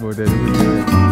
model.